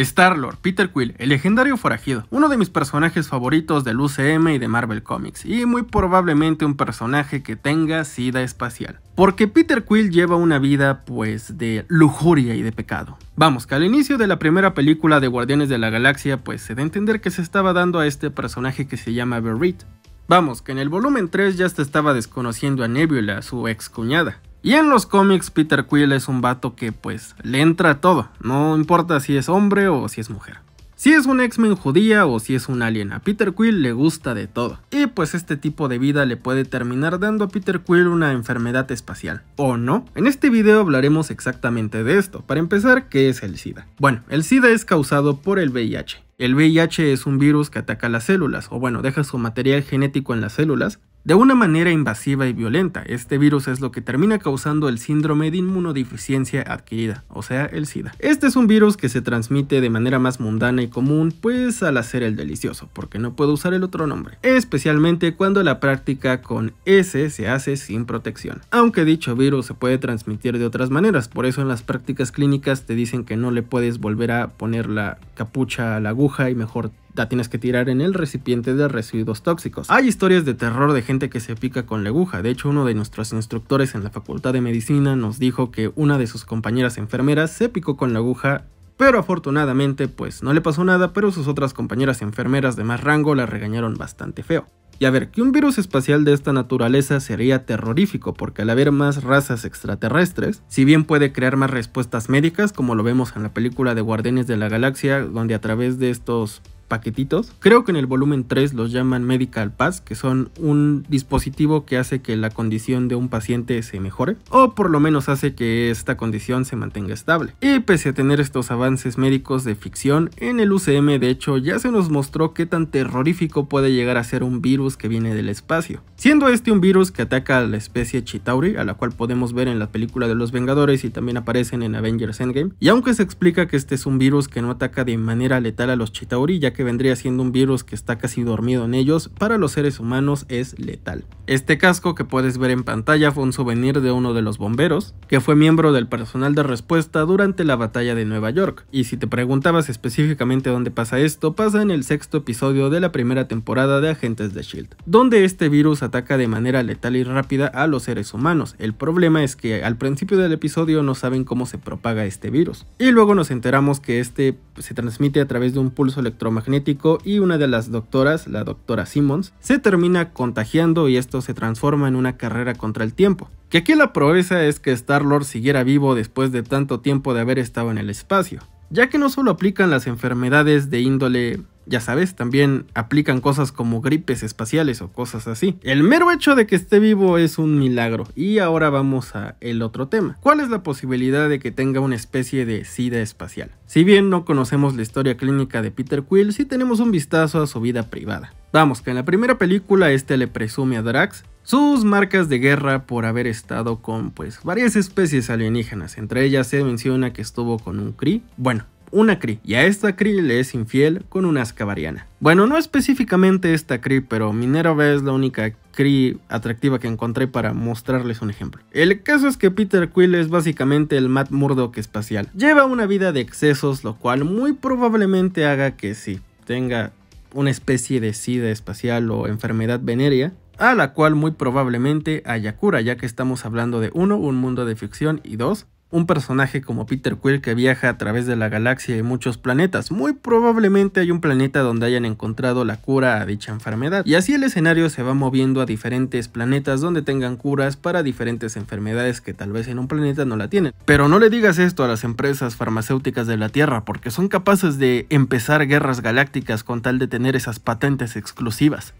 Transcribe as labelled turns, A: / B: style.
A: Star-Lord, Peter Quill, el legendario forajido, uno de mis personajes favoritos del UCM y de Marvel Comics, y muy probablemente un personaje que tenga sida espacial. Porque Peter Quill lleva una vida pues de lujuria y de pecado. Vamos, que al inicio de la primera película de Guardianes de la Galaxia pues se da a entender que se estaba dando a este personaje que se llama Berit. Vamos, que en el volumen 3 ya se estaba desconociendo a Nebula, su ex cuñada. Y en los cómics Peter Quill es un vato que pues le entra todo, no importa si es hombre o si es mujer. Si es un X-Men judía o si es un alien, a Peter Quill le gusta de todo. Y pues este tipo de vida le puede terminar dando a Peter Quill una enfermedad espacial. ¿O no? En este video hablaremos exactamente de esto. Para empezar, ¿qué es el SIDA? Bueno, el SIDA es causado por el VIH. El VIH es un virus que ataca las células, o bueno, deja su material genético en las células, de una manera invasiva y violenta. Este virus es lo que termina causando el síndrome de inmunodeficiencia adquirida, o sea, el SIDA. Este es un virus que se transmite de manera más mundana y común, pues al hacer el delicioso, porque no puedo usar el otro nombre, especialmente cuando la práctica con S se hace sin protección. Aunque dicho virus se puede transmitir de otras maneras, por eso en las prácticas clínicas te dicen que no le puedes volver a poner la capucha a la aguja y mejor la tienes que tirar en el recipiente de residuos tóxicos. Hay historias de terror de gente que se pica con la aguja. De hecho, uno de nuestros instructores en la Facultad de Medicina nos dijo que una de sus compañeras enfermeras se picó con la aguja pero afortunadamente pues no le pasó nada, pero sus otras compañeras enfermeras de más rango la regañaron bastante feo. Y a ver, que un virus espacial de esta naturaleza sería terrorífico, porque al haber más razas extraterrestres, si bien puede crear más respuestas médicas, como lo vemos en la película de Guardianes de la Galaxia, donde a través de estos paquetitos. Creo que en el volumen 3 los llaman Medical Pass, que son un dispositivo que hace que la condición de un paciente se mejore, o por lo menos hace que esta condición se mantenga estable. Y pese a tener estos avances médicos de ficción, en el UCM de hecho ya se nos mostró qué tan terrorífico puede llegar a ser un virus que viene del espacio. Siendo este un virus que ataca a la especie Chitauri, a la cual podemos ver en la película de los Vengadores y también aparecen en Avengers Endgame, y aunque se explica que este es un virus que no ataca de manera letal a los Chitauri, ya que vendría siendo un virus que está casi dormido en ellos, para los seres humanos es letal. Este casco que puedes ver en pantalla fue un souvenir de uno de los bomberos, que fue miembro del personal de respuesta durante la batalla de Nueva York. Y si te preguntabas específicamente dónde pasa esto, pasa en el sexto episodio de la primera temporada de Agentes de Shield, donde este virus ataca de manera letal y rápida a los seres humanos. El problema es que al principio del episodio no saben cómo se propaga este virus. Y luego nos enteramos que este se transmite a través de un pulso electromagnético y una de las doctoras, la doctora Simmons, se termina contagiando y esto se transforma en una carrera contra el tiempo. Que aquí la proeza es que Star-Lord siguiera vivo después de tanto tiempo de haber estado en el espacio, ya que no solo aplican las enfermedades de índole ya sabes, también aplican cosas como gripes espaciales o cosas así. El mero hecho de que esté vivo es un milagro. Y ahora vamos a el otro tema. ¿Cuál es la posibilidad de que tenga una especie de sida espacial? Si bien no conocemos la historia clínica de Peter Quill, sí tenemos un vistazo a su vida privada. Vamos, que en la primera película este le presume a Drax sus marcas de guerra por haber estado con pues varias especies alienígenas, entre ellas se menciona que estuvo con un Kree, bueno, una Kree, y a esta Kree le es infiel con una Ascabariana. Bueno, no específicamente esta Kree, pero Minerva es la única Kree atractiva que encontré para mostrarles un ejemplo. El caso es que Peter Quill es básicamente el Matt Murdock espacial. Lleva una vida de excesos, lo cual muy probablemente haga que sí, tenga una especie de sida espacial o enfermedad venérea, a la cual muy probablemente haya cura, ya que estamos hablando de uno, un mundo de ficción y dos, un personaje como Peter Quill que viaja a través de la galaxia y muchos planetas. Muy probablemente hay un planeta donde hayan encontrado la cura a dicha enfermedad. Y así el escenario se va moviendo a diferentes planetas donde tengan curas para diferentes enfermedades que tal vez en un planeta no la tienen. Pero no le digas esto a las empresas farmacéuticas de la Tierra porque son capaces de empezar guerras galácticas con tal de tener esas patentes exclusivas.